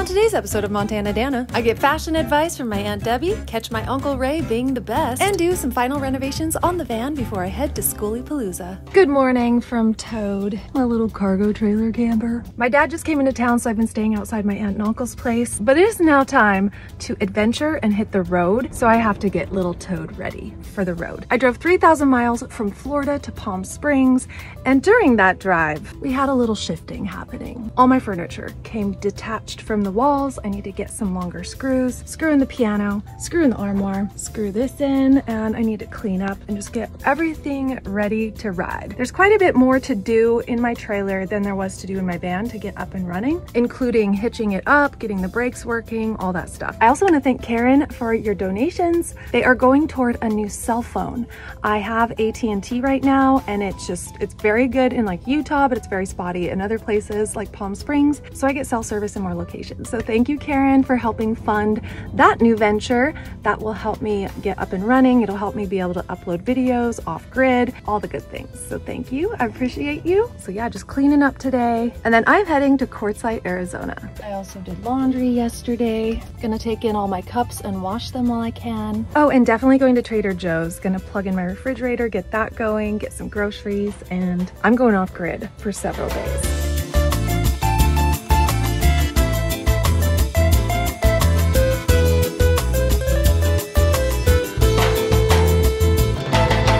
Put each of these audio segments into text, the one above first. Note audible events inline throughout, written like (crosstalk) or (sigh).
On today's episode of Montana Danna, I get fashion advice from my Aunt Debbie, catch my Uncle Ray being the best, and do some final renovations on the van before I head to Skooliepalooza. Good morning from Toad, my little cargo trailer camper. My dad just came into town, so I've been staying outside my aunt and uncle's place, but it is now time to adventure and hit the road, so I have to get little Toad ready for the road. I drove 3,000 miles from Florida to Palm Springs, and during that drive, we had a little shifting happening. All my furniture came detached from the walls. I need to get some longer screws, screw in the piano, screw in the armoire, screw this in, and I need to clean up and just get everything ready to ride. There's quite a bit more to do in my trailer than there was to do in my van to get up and running, including hitching it up, getting the brakes working, all that stuff. I also want to thank Karen for your donations. They are going toward a new cell phone. I have AT&T right now, and it's just, it's very good in like Utah, but it's very spotty in other places like Palm Springs. So I get cell service in more locations. So thank you, Karen, for helping fund that new venture. That will help me get up and running. It'll help me be able to upload videos off grid, all the good things. So thank you. I appreciate you. So yeah, just cleaning up today. And then I'm heading to Quartzsite, Arizona. I also did laundry yesterday. Gonna take in all my cups and wash them while I can. Oh, and definitely going to Trader Joe's. Gonna plug in my refrigerator, get that going, get some groceries, and I'm going off grid for several days.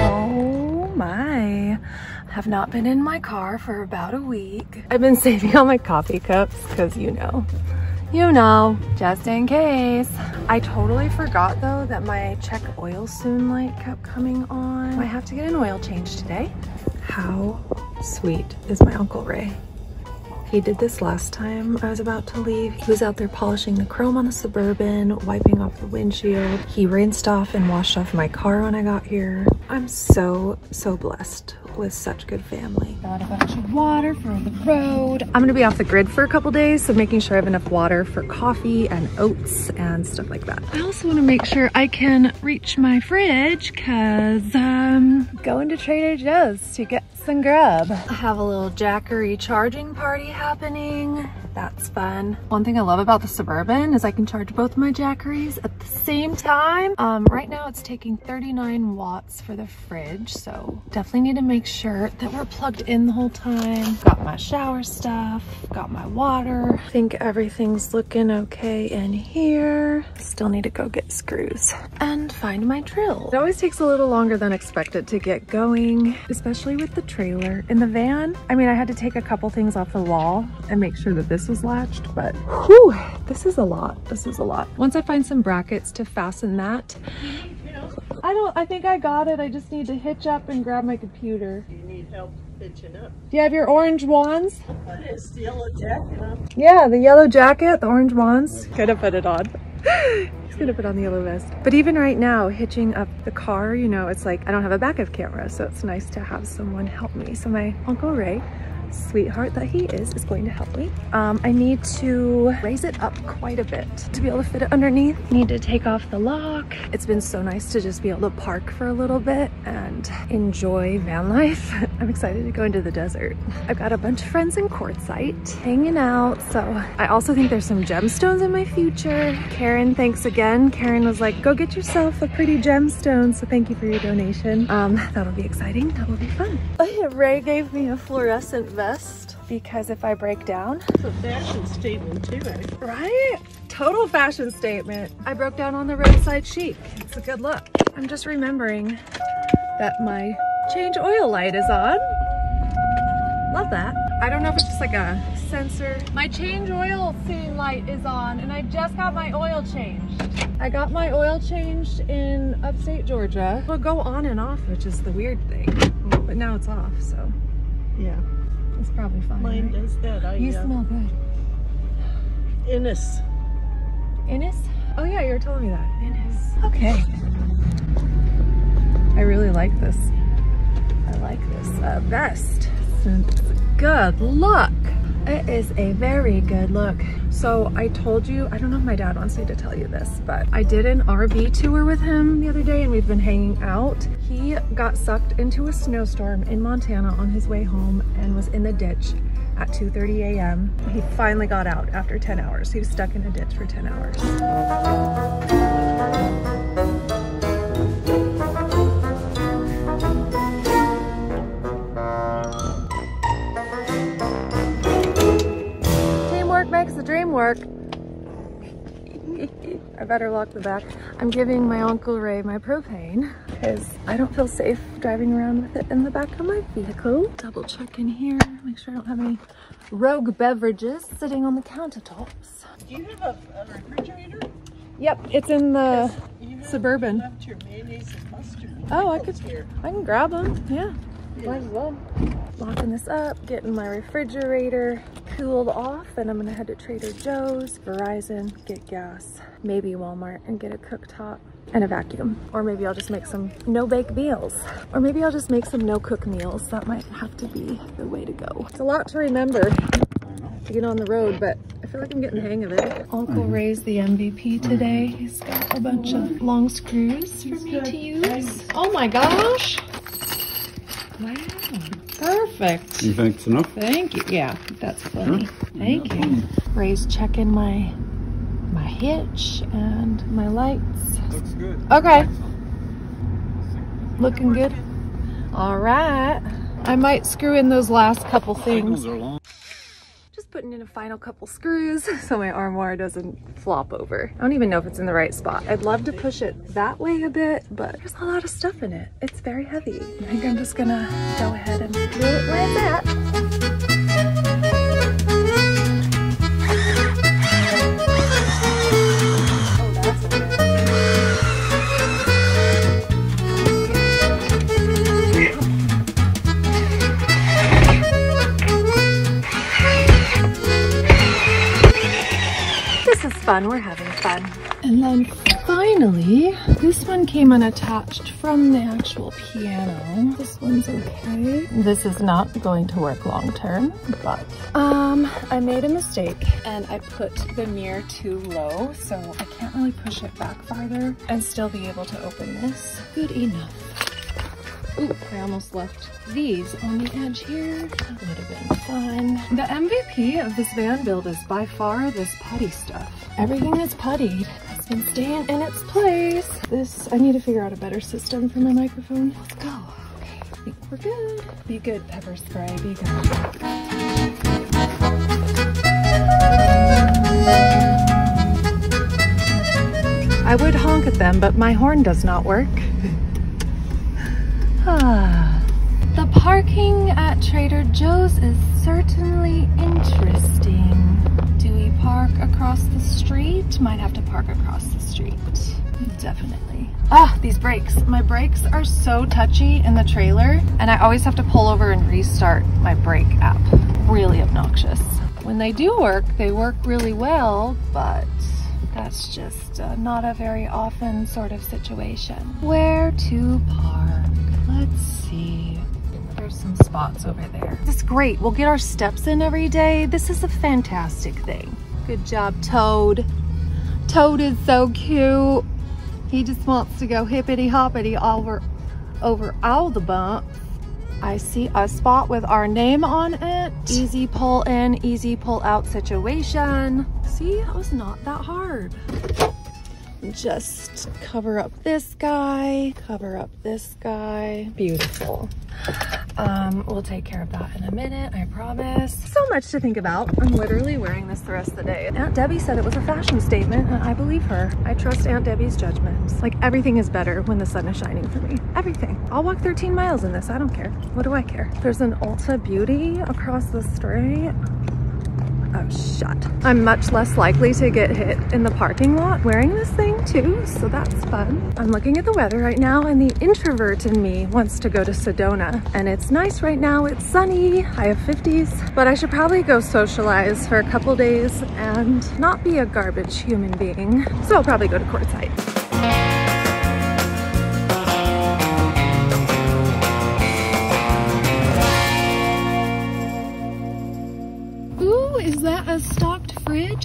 Oh my. Have not been in my car for about a week. I've been saving all my coffee cups because you know, you know, just in case. I totally forgot though that my check oil soon light kept coming on. I have to get an oil change today. How sweet is my Uncle Ray? He did this last time I was about to leave. He was out there polishing the chrome on the Suburban, wiping off the windshield. He rinsed off and washed off my car when I got here. I'm so, so blessed with such good family. Got a bunch of water for the road. I'm gonna be off the grid for a couple days, so making sure I have enough water for coffee and oats and stuff like that. I also wanna make sure I can reach my fridge cause I'm um, going to Trader Joe's to get some grub. I have a little Jackery charging party happening. That's fun. One thing I love about the Suburban is I can charge both my Jackeries at the same time. Um, right now it's taking 39 watts for the fridge, so definitely need to make sure that we're plugged in the whole time. Got my shower stuff, got my water. I think everything's looking okay in here. Still need to go get screws and find my drill. It always takes a little longer than expected to get going, especially with the trailer. In the van, I mean, I had to take a couple things off the wall and make sure that this was latched, but whew, this is a lot. This is a lot. Once I find some brackets to fasten that, I don't, I think I got it. I just need to hitch up and grab my computer. Do You need help hitching up. Do you have your orange wands? That is the yellow jacket. Yeah, the yellow jacket, the orange wands. Gonna put it on. He's gonna put on the yellow vest. But even right now, hitching up the car, you know, it's like I don't have a backup camera, so it's nice to have someone help me. So my Uncle Ray sweetheart that he is, is going to help me. Um, I need to raise it up quite a bit to be able to fit it underneath. Need to take off the lock. It's been so nice to just be able to park for a little bit and enjoy van life. (laughs) I'm excited to go into the desert. I've got a bunch of friends in Quartzsite hanging out. So I also think there's some gemstones in my future. Karen, thanks again. Karen was like, go get yourself a pretty gemstone. So thank you for your donation. Um, that'll be exciting. That will be fun. (laughs) Ray gave me a fluorescent vest because if I break down. It's a fashion statement too, eh? Right? Total fashion statement. I broke down on the roadside chic. It's a good look. I'm just remembering that my change oil light is on. Love that. I don't know if it's just like a sensor. My change oil scene light is on and I just got my oil changed. I got my oil changed in upstate Georgia. It'll go on and off, which is the weird thing. But now it's off, so. Yeah. It's probably fine. Mine right? does that. I, you uh, smell good. Innis. Innis? Oh yeah, you were telling me that. Innis. Okay. I really like this. I like this uh, vest. Good look. It is a very good look. So I told you, I don't know if my dad wants me to tell you this, but I did an RV tour with him the other day and we've been hanging out. He got sucked into a snowstorm in Montana on his way home and was in the ditch at 2.30 a.m. He finally got out after 10 hours. He was stuck in a ditch for 10 hours. Dream work. I better lock the back. I'm giving my Uncle Ray my propane because I don't feel safe driving around with it in the back of my vehicle. Double check in here, make sure I don't have any rogue beverages sitting on the countertops. Do you have a, a refrigerator? Yep, it's in the Suburban. left your mayonnaise and mustard. Oh, I could- Here. I can grab them, yeah. Yeah. Might as well. Locking this up, getting my refrigerator cooled off, then I'm gonna head to Trader Joe's, Verizon, get gas, maybe Walmart, and get a cooktop and a vacuum. Or maybe I'll just make some no-bake meals. Or maybe I'll just make some no-cook meals. That might have to be the way to go. It's a lot to remember to get on the road, but I feel like I'm getting the hang of it. Uncle mm-hmm. Ray's the MVP mm-hmm. today. He's got a bunch of long screws for me to use. Oh my gosh! Wow, perfect. You think it's enough? Thank you. Yeah, that's funny. Thank you. Ray's checking my my hitch and my lights. Looks good. Okay. Looking good. All right. I might screw in those last couple things. Putting in a final couple screws (laughs) so my armoire doesn't flop over. I don't even know if it's in the right spot. I'd love to push it that way a bit, but there's a lot of stuff in it. It's very heavy. I think I'm just gonna go ahead and do it And then finally, this one came unattached from the actual piano. This one's okay. This is not going to work long term, but um, I made a mistake and I put the mirror too low, so I can't really push it back farther and still be able to open this. Good enough. Ooh, I almost left these on the edge here. That would have been fun. The MVP of this van build is by far this putty stuff. Everything that's puttied been staying in its place. This, I need to figure out a better system for my microphone. Let's go. Okay, I think we're good. Be good, pepper spray, be good. I would honk at them, but my horn does not work. (laughs) Ah. The parking at Trader Joe's is certainly interesting. Park across the street? Might have to park across the street. Definitely. Ah, these brakes. My brakes are so touchy in the trailer, and I always have to pull over and restart my brake app. Really obnoxious. When they do work, they work really well, but that's just uh, not a very often sort of situation. Where to park? Let's see. There's some spots over there. This is great. We'll get our steps in every day. This is a fantastic thing. Good job, Toad. Toad is so cute. He just wants to go hippity hoppity over, over all the bumps. I see a spot with our name on it. Easy pull in, easy pull out situation. See, it was not that hard. Just cover up this guy, cover up this guy. Beautiful. Um, we'll take care of that in a minute, I promise. So much to think about. I'm literally wearing this the rest of the day. Aunt Debbie said it was a fashion statement, and I believe her. I trust Aunt Debbie's judgments. Like, everything is better when the sun is shining for me. Everything. I'll walk 13 miles in this, I don't care. What do I care? There's an Ulta Beauty across the street. Oh, shut. I'm much less likely to get hit in the parking lot wearing this thing too, so that's fun. I'm looking at the weather right now and the introvert in me wants to go to Sedona. And it's nice right now, it's sunny, high of 50s, but I should probably go socialize for a couple days and not be a garbage human being. So I'll probably go to Quartzsite.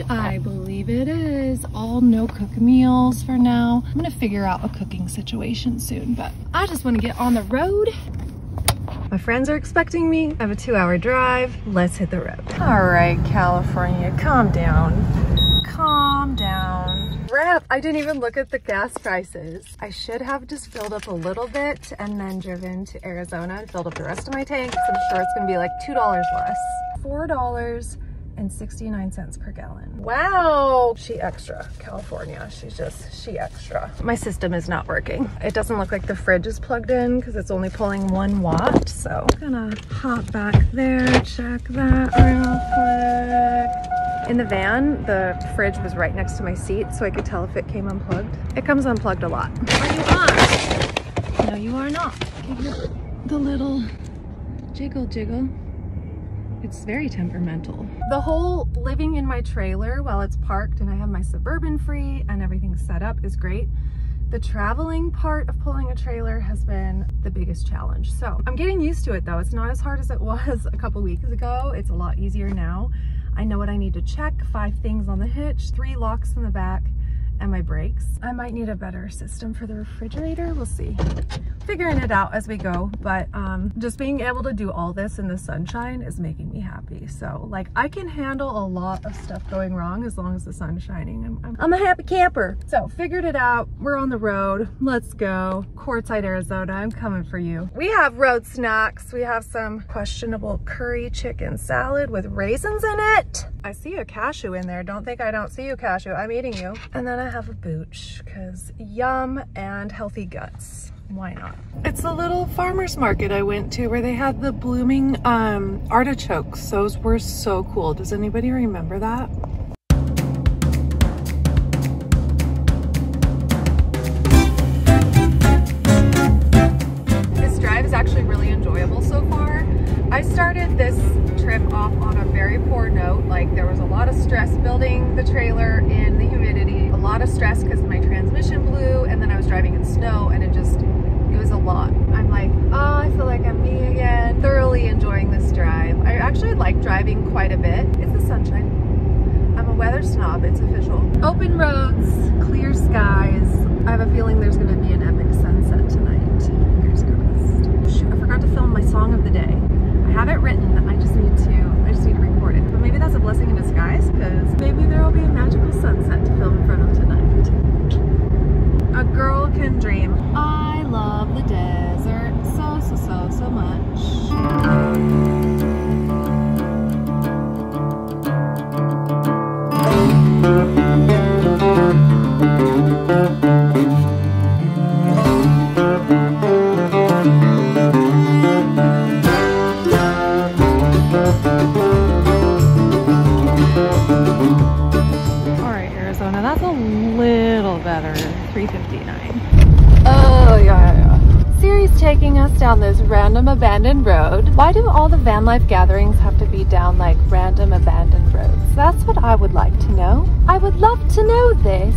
I believe it is. All no cook meals for now. I'm gonna figure out a cooking situation soon, but I just wanna get on the road. My friends are expecting me. I have a two hour drive. Let's hit the road. All right, California, calm down. Calm down. Crap, I didn't even look at the gas prices. I should have just filled up a little bit and then driven to Arizona and filled up the rest of my tanks. I'm sure it's gonna be like $2 less. $4 and 69 cents per gallon. Wow, she extra, California. She's just, she extra. My system is not working. It doesn't look like the fridge is plugged in because it's only pulling one watt. So I'm gonna hop back there, check that real quick. In the van, the fridge was right next to my seat so I could tell if it came unplugged. It comes unplugged a lot. Are you on? No, you are not. Give the little jiggle jiggle. It's very temperamental. The whole living in my trailer while it's parked and I have my Suburban free and everything set up is great. The traveling part of pulling a trailer has been the biggest challenge. So I'm getting used to it though. It's not as hard as it was (laughs) a couple weeks ago. It's a lot easier now. I know what I need to check, five things on the hitch, three locks in the back, and my brakes. I might need a better system for the refrigerator. We'll see. Figuring it out as we go, but um, just being able to do all this in the sunshine is making me happy. So like I can handle a lot of stuff going wrong as long as the sun's shining. I'm, I'm, I'm a happy camper. So figured it out. We're on the road. Let's go. Quartzsite, Arizona. I'm coming for you. We have road snacks. We have some questionable curry chicken salad with raisins in it. I see a cashew in there. Don't think I don't see you, cashew. I'm eating you. And then I have a booch because yum and healthy guts. Why not? It's a little farmer's market I went to where they had the blooming um, artichokes. Those were so cool. Does anybody remember that? Actually like driving quite a bit. It's the sunshine. I'm a weather snob, it's official. Open roads, clear skies. I have a feeling there's gonna be an epic sunset tonight. Fingers crossed. Shoot, I forgot to film my song of the day. I have it written, I just need to, I just need to record it. But maybe that's a blessing in disguise, because maybe there will be a magical sunset to film in front of tonight. A girl can dream. I love the desert so, so, so, so much. All the van life gatherings have to be down like random abandoned roads? That's what I would like to know. I would love to know this.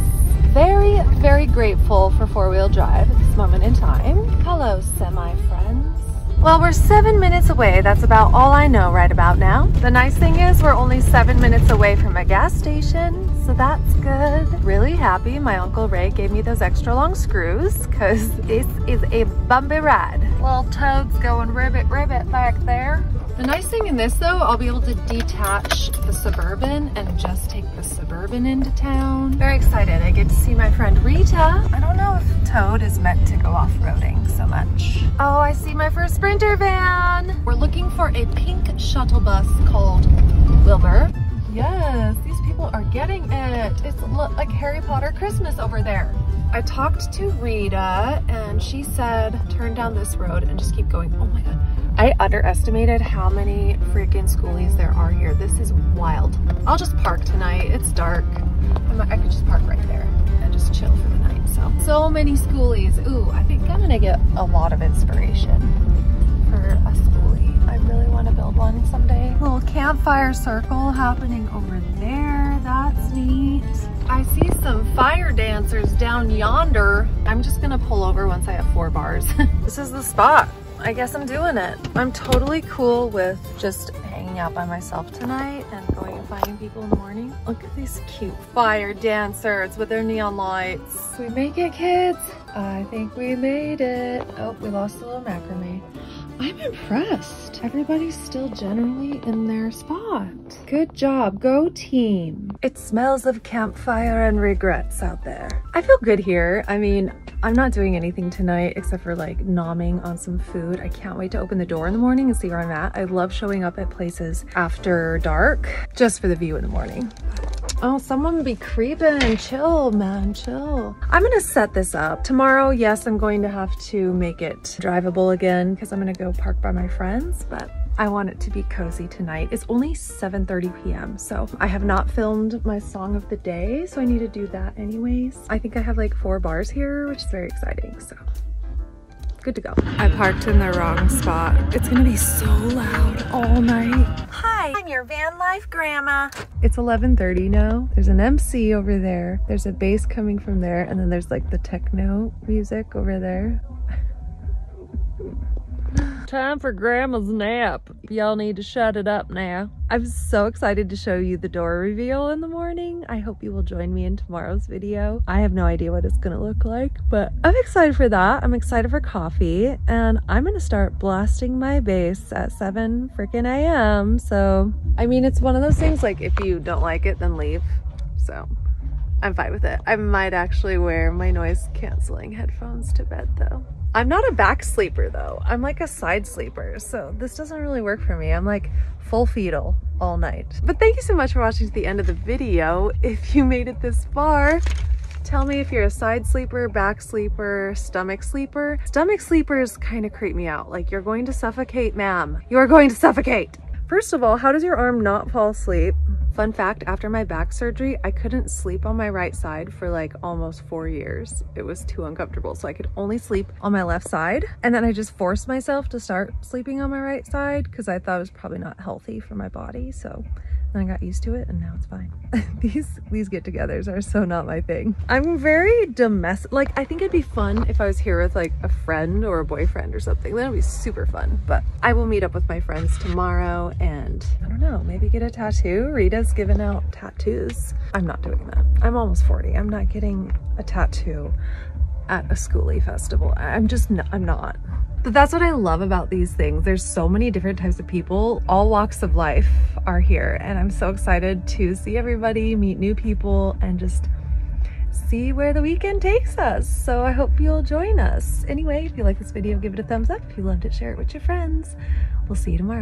Very, very grateful for four-wheel drive at this moment in time. Hello, semi-friends. Well, we're seven minutes away. That's about all I know right about now. The nice thing is we're only seven minutes away from a gas station, so that's good. Really happy my Uncle Ray gave me those extra long screws because this is a bumpy ride. Little toads going ribbit ribbit back there. The nice thing in this though, I'll be able to detach the Suburban and just take the Suburban into town. Very excited. I get to see my friend Rita. I don't know if Toad is meant to go off-roading so much. Oh, I see my first Sprinter van. We're looking for a pink shuttle bus called Wilbur. Yes, these people are getting it. It's like Harry Potter Christmas over there. I talked to Rita and she said, turn down this road and just keep going. Oh my God. I underestimated how many freaking skoolies there are here. This is wild. I'll just park tonight. It's dark. I could just park right there and just chill for the night. So, so many skoolies. Ooh, I think I'm gonna get a lot of inspiration really want to build one someday. Little campfire circle happening over there. That's neat. I see some fire dancers down yonder. I'm just gonna pull over once I have four bars. (laughs) this is the spot. I guess I'm doing it. I'm totally cool with just hanging out by myself tonight and going and finding people in the morning. Look at these cute fire dancers with their neon lights. We make it, kids. I think we made it. Oh, we lost a little macrame. I'm impressed. Everybody's still generally in their spot. Good job, go team. It smells of campfire and regrets out there. I feel good here. I mean, I'm not doing anything tonight except for like nomming on some food. I can't wait to open the door in the morning and see where I'm at. I love showing up at places after dark just for the view in the morning. Oh, someone be creeping. Chill, man, chill. I'm gonna set this up. Tomorrow, yes, I'm going to have to make it drivable again because I'm gonna go park by my friends, but I want it to be cozy tonight. It's only 7.30 p.m. So I have not filmed my song of the day. So I need to do that anyways. I think I have like four bars here, which is very exciting. So good to go. I parked in the wrong spot. It's gonna be so loud all night. Hi, I'm your van life grandma. It's 11.30 now. There's an MC over there. There's a bass coming from there. And then there's like the techno music over there. (laughs) Time for grandma's nap. Y'all need to shut it up now. I'm so excited to show you the door reveal in the morning. I hope you will join me in tomorrow's video. I have no idea what it's gonna look like, but I'm excited for that. I'm excited for coffee and I'm gonna start blasting my bass at 7 freaking a.m. So, I mean, it's one of those things like if you don't like it, then leave. So I'm fine with it. I might actually wear my noise canceling headphones to bed though. I'm not a back sleeper though. I'm like a side sleeper. So this doesn't really work for me. I'm like full fetal all night. But thank you so much for watching to the end of the video. If you made it this far, tell me if you're a side sleeper, back sleeper, stomach sleeper. Stomach sleepers kind of creep me out. Like you're going to suffocate, ma'am. You are going to suffocate. First of all, how does your arm not fall asleep? Fun fact, after my back surgery, I couldn't sleep on my right side for like almost four years. It was too uncomfortable. So I could only sleep on my left side. And then I just forced myself to start sleeping on my right side because I thought it was probably not healthy for my body. So then I got used to it and now it's fine. (laughs) these these get-togethers are so not my thing. I'm very domestic. Like I think it'd be fun if I was here with like a friend or a boyfriend or something. That'd be super fun. But I will meet up with my friends tomorrow and I don't know, maybe get a tattoo. Rita's giving out tattoos. I'm not doing that. I'm almost 40. I'm not getting a tattoo at a skoolie festival. I'm just, not, I'm not. But that's what I love about these things. There's so many different types of people. All walks of life are here. And I'm so excited to see everybody, meet new people, and just see where the weekend takes us. So I hope you'll join us. Anyway, if you like this video, give it a thumbs up. If you loved it, share it with your friends. We'll see you tomorrow.